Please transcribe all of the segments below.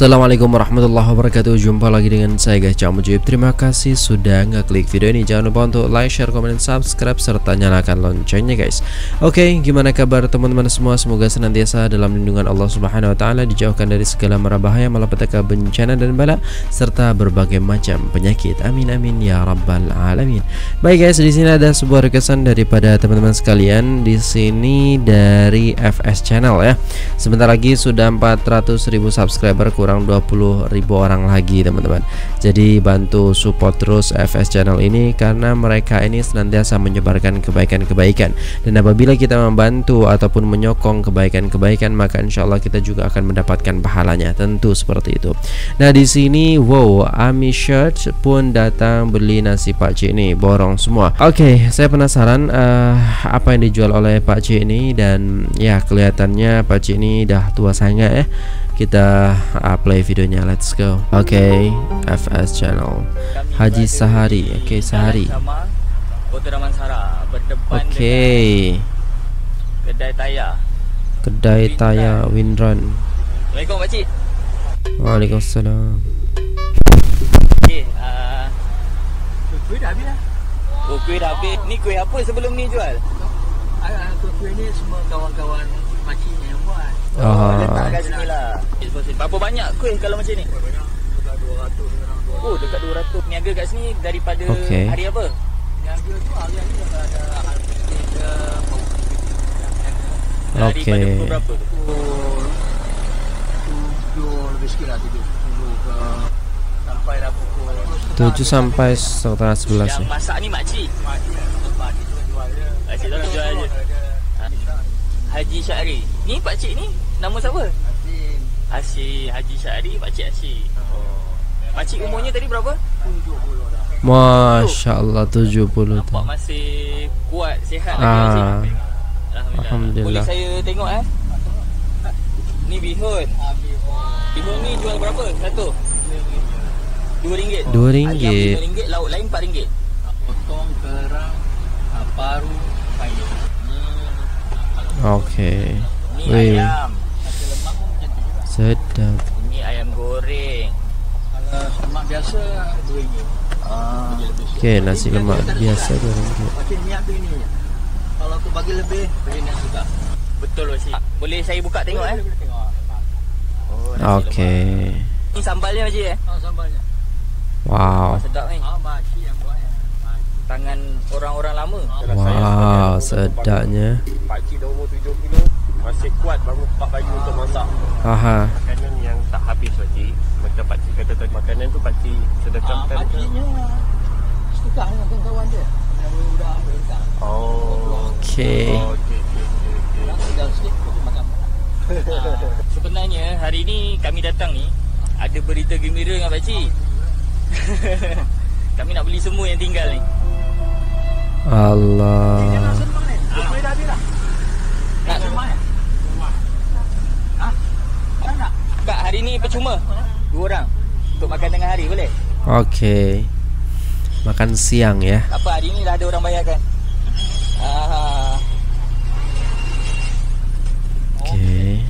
Assalamualaikum warahmatullahi wabarakatuh. Jumpa lagi dengan saya guys. Cak Mujib. Terima kasih sudah ngeklik video ini. Jangan lupa untuk like, share, komen, dan subscribe Serta nyalakan loncengnya guys. Oke, gimana kabar teman-teman semua? Semoga senantiasa dalam lindungan Allah subhanahu wa ta'ala Dijauhkan dari segala mara bahaya Malapetaka bencana dan bala Serta berbagai macam penyakit. Amin amin ya rabbal alamin. Baik guys, di sini ada sebuah requestan Daripada teman-teman sekalian. Di sini dari FS Channel ya. Sebentar lagi sudah 400 ribu subscriber kurang 20 ribu orang lagi teman-teman. Jadi bantu support terus FS channel ini karena mereka ini senantiasa menyebarkan kebaikan-kebaikan. Dan apabila kita membantu ataupun menyokong kebaikan-kebaikan maka insya Allah kita juga akan mendapatkan pahalanya. Tentu seperti itu. Nah di sini wow Ami Shirt pun datang beli nasi Pak Cik ini. Borong semua. Oke okay, saya penasaran uh, apa yang dijual oleh Pak Cik ini? Dan ya kelihatannya Pak Cik ini dah tua sangat ya kita uh, play videonya. Let's go. Oke okay, FS channel. Haji Sahari. Oke okay, Sahari. Oke okay. kedai taya. Kedai taya Winrun Assalamualaikum Pak Cik. Waalaikumsalam. Okey uh, kuih dah habis lah oh kuih dah habis. Ni kuih apa sebelum ni jual? Ah, kuih ni semua kawan-kawan makcik ni yang buat. Oh, uh. letak kat sini lah. Berapa banyak kuih kalau macam ni? Dekat 200 Oh, dekat 200. Niaga kat sini daripada okay. hari apa? Niaga tu hari ni ada ada hari ke Okey. Daripada pukul berapa tu? Pukul tujuh lebih sikit lah tujuh. Tujuh ke sampai dah pukul 7 sampai setengah 11 Yang ya. masak ni makcik. Makcik tempat itu jual je. Makcik tu jual je. Ha? Haji Syahri. Ni pak cik ni nama siapa? Asin Asyik Haji Syahri, pak cik Asyik. Oh. Makcik umurnya tadi berapa? 70 dah. Masya Allah 70 tu Nampak masih kuat, sihat lagi ah. Alhamdulillah. Alhamdulillah. Boleh saya tengok eh? Ni bihun. Bihun ni jual berapa? Satu? Dua ringgit. Dua Ayam ringgit. tiga ringgit, lauk lain empat ringgit. potong kerang paru payung. Okey Ni Weh. ayam. Macam. Sedap Ni ayam goreng. Kalau lemak biasa RM2. Ah. Okey nasi lemak biasa 2 ringgit Pakcik niat tu ini. Kalau aku bagi lebih, bagi niat juga. Betul Pak Cik. Boleh saya buka tengok eh? Boleh, boleh tengok. Oh. Okey Ni sambalnya Cik eh? Ah, sambalnya. Wow Sedap ni. Ah, makcik yang buat ya. Makcik. Tangan orang-orang lama. Wow sedapnya Pakcik dah umur 70 Masih kuat bangun pak pagi untuk masak Aha Makanan yang tak habis pakcik Macam pakcik kata tadi Makanan tu pakcik Ah, sedekahkan ke? makciknya sedekah dengan kawan-kawan dia. Yang ambil dekat. Oh Okey Oh, okey, okey, okey, okey. Sikit, makan. Sebenarnya hari ni kami datang ni ada berita gembira dengan Pak Cik. kami nak beli semua yang tinggal ni. Allah? Nak? Ha? Nak? Kak hari ni percuma. Dua orang untuk makan tengah hari boleh? Okey Makan siang ya Tak apa hari ni dah ada orang bayarkan. Ah, Okey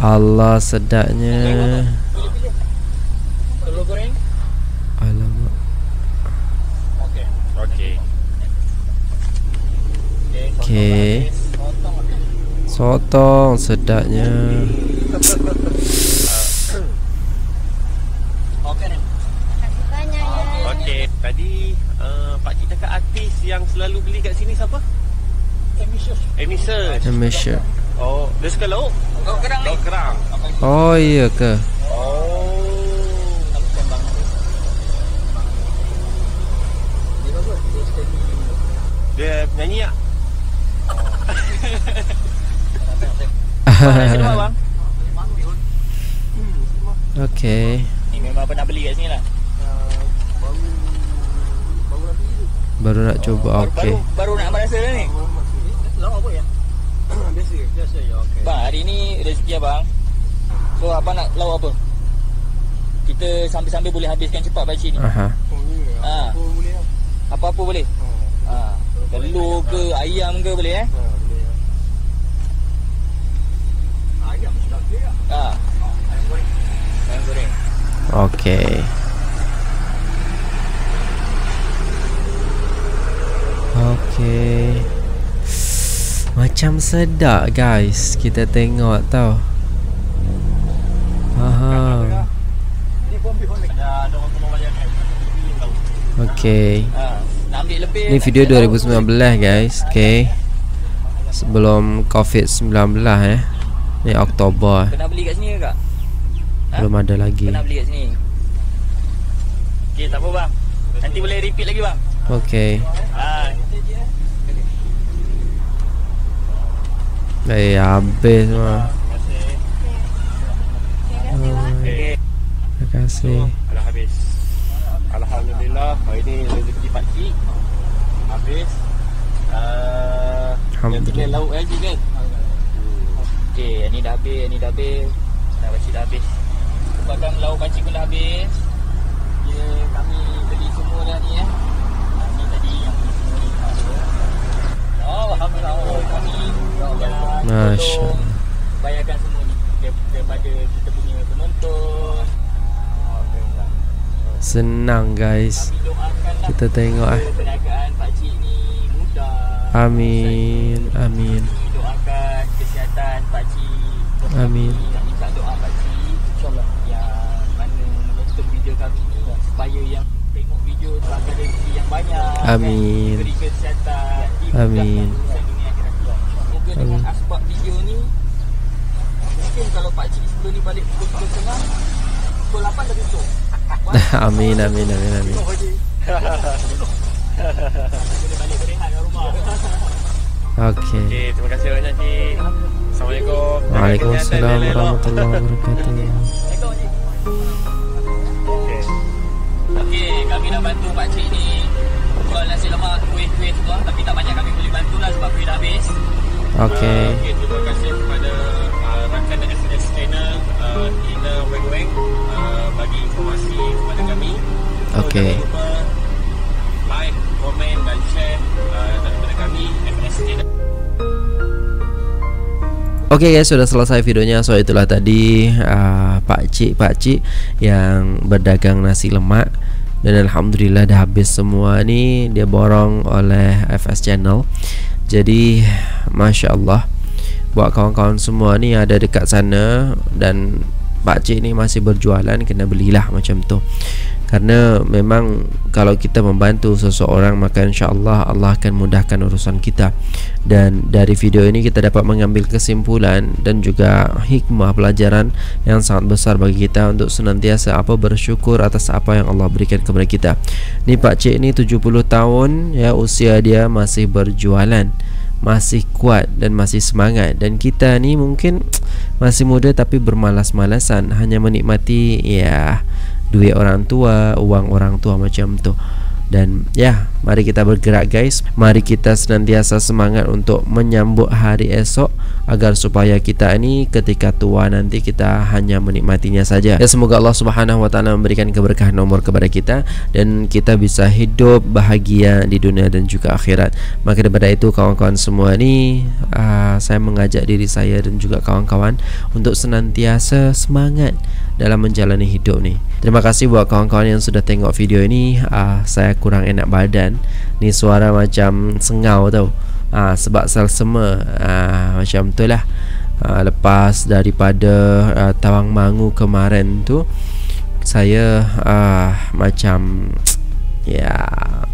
Allah sedapnya pilih-pilih. Telur goreng. Alamak Okey. Okey Okey Sotong sedapnya Okey ni. Okey Tadi uh, Pakcik cakap artis yang selalu beli kat sini siapa? Ambitious. Emissus Malaysia Oh Dia suka lauk? Kau kerang ni. Lauk kerang Oh iya ke Oh ni. Dia nyanyi tak? Bang. Okey Ni memang pernah beli kat sini lah. Baru baru nak beli tu. Baru nak cuba okey Baru, baru nak merasa dah ni. Lauk apa ya? Biasa, biasa ya. Okey. Bang, hari ni rezeki abang. So abang nak lauk apa? Kita sambil-sambil boleh habiskan cepat pakcik ni. Aha ni. Ha. Apa boleh. Apa-apa boleh. Ha. Ha. Telur ke ayam ke boleh eh? Ha, Ayam goreng. Okey. Okey. Macam sedap guys. Kita tengok tau. Aha. Ha, lebih. Ni video 2019 guys. Okey. Sebelum COVID-19 eh. Ni Oktober. Pernah beli kat sini ke kak? Ha? Belum ada lagi. Pernah beli kat sini. Okey, tak apa bang. Nanti boleh repeat lagi bang. Okey. Ah, Eh habis semua. okey. Terima kasih. Dah habis. Alhamdulillah, hari ni rezeki pak cik. Habis. Uh, yang Alhamdulillah. tinggal lauk lagi kan? Okey, yang ni dah habis, yang ni dah habis. Dah pakcik dah habis. Sebabkan lauk pakcik pun dah habis. Ya, kami beli semua dah ni eh. Ni tadi yang beli semua ni. Oh, Alhamdulillah. Oh, kami yang Masya tolong bayarkan semua ni dar- daripada kita punya penonton. Senang guys. Lah Kita tengok eh. Amin. Amin. Amin. Supaya yang tengok video tu akan rezeki yang banyak Amin. Beri kesihatan Amin. urusan dunia akhirat. Moga dengan Amin. asbab video ni Mungkin kalau pakcik sebelum ni balik pukul 10 tengah Pukul 8 dah tutup amin. Amin. Amin. Amin. Boleh balik berehat kat rumah Okey. Okey, terima kasih banyak cik. Assalamualaikum. Waalaikumsalam warahmatullahi wabarakatuh. Bantu pakcik ni Jual nasi lemak, kuih-kuih semua Tapi tak banyak kami boleh bantu lah sebab kuih dah habis Okey. Uh, okay, terima kasih kepada uh, rakan SNS Channel uh, Ina Weng Weng uh, bagi informasi kepada kami. So, Okey. Jangan lupa like, komen dan share uh, daripada kami SNS Channel. Oke guys, sudah selesai videonya. So itulah tadi uh, Pak Cik Pak Cik yang berdagang nasi lemak dan alhamdulillah dah habis semua ni dia borong oleh FS Channel. Jadi masya Allah buat kawan-kawan semua ni ada dekat sana dan Pak Cik ni masih berjualan kena belilah macam tu. Karena memang kalau kita membantu seseorang maka insya-Allah Allah akan mudahkan urusan kita. Dan dari video ini kita dapat mengambil kesimpulan dan juga hikmah pelajaran yang sangat besar bagi kita untuk senantiasa apa bersyukur atas apa yang Allah berikan kepada kita. Ni Pak Cik ni 70 tahun ya usia dia masih berjualan masih kuat dan masih semangat dan kita ni mungkin masih muda tapi bermalas-malasan hanya menikmati ya duit orang tua, uang orang tua macam tu. Dan ya, mari kita bergerak guys. Mari kita senantiasa semangat untuk menyambut hari esok agar supaya kita ini ketika tua nanti kita hanya menikmatinya saja. Ya semoga Allah Subhanahu wa taala memberikan keberkahan nomor kepada kita dan kita bisa hidup bahagia di dunia dan juga akhirat. Maka daripada itu kawan-kawan semua ni uh, saya mengajak diri saya dan juga kawan-kawan untuk senantiasa semangat dalam menjalani hidup ni. Terima kasih buat kawan-kawan yang sudah tengok video ini. Uh, saya kurang enak badan. Ni suara macam sengau tau. Ah uh, sebab sel sema uh, macam tu lah. Uh, lepas daripada uh, Tawang Mangu kemarin tu saya uh, macam ya sel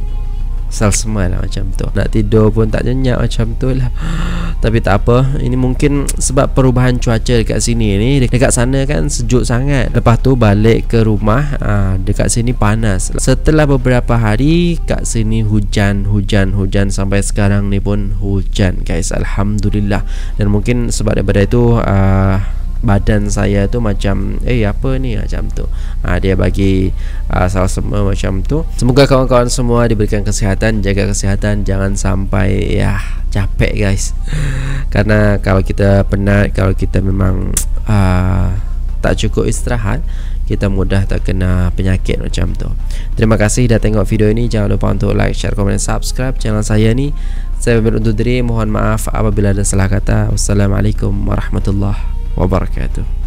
semua lah macam tu. Nak tidur pun tak nyenyak macam tu lah. Tapi tak apa. Ini mungkin sebab perubahan cuaca dekat sini ni. Dekat sana kan sejuk sangat. Lepas tu balik ke rumah aa, dekat sini panas. Setelah beberapa hari kat sini hujan hujan hujan. Sampai sekarang ni pun hujan guys. Alhamdulillah. Dan mungkin sebab daripada itu aa, badan saya tu macam eh apa ni? Macam tu. Ha, dia bagi uh, salah semua macam tu. Semoga kawan-kawan semua diberikan kesihatan jaga kesihatan jangan sampai ya capek guys. Karena kalau kita penat kalau kita memang uh, tak cukup istirahat kita mudah terkena penyakit macam tu. Terima kasih dah tengok video ini. Jangan lupa untuk like share komen subscribe channel saya ni. Saya berundur diri. Mohon maaf apabila ada salah kata. Wassalamualaikum warahmatullahi wabarakatuh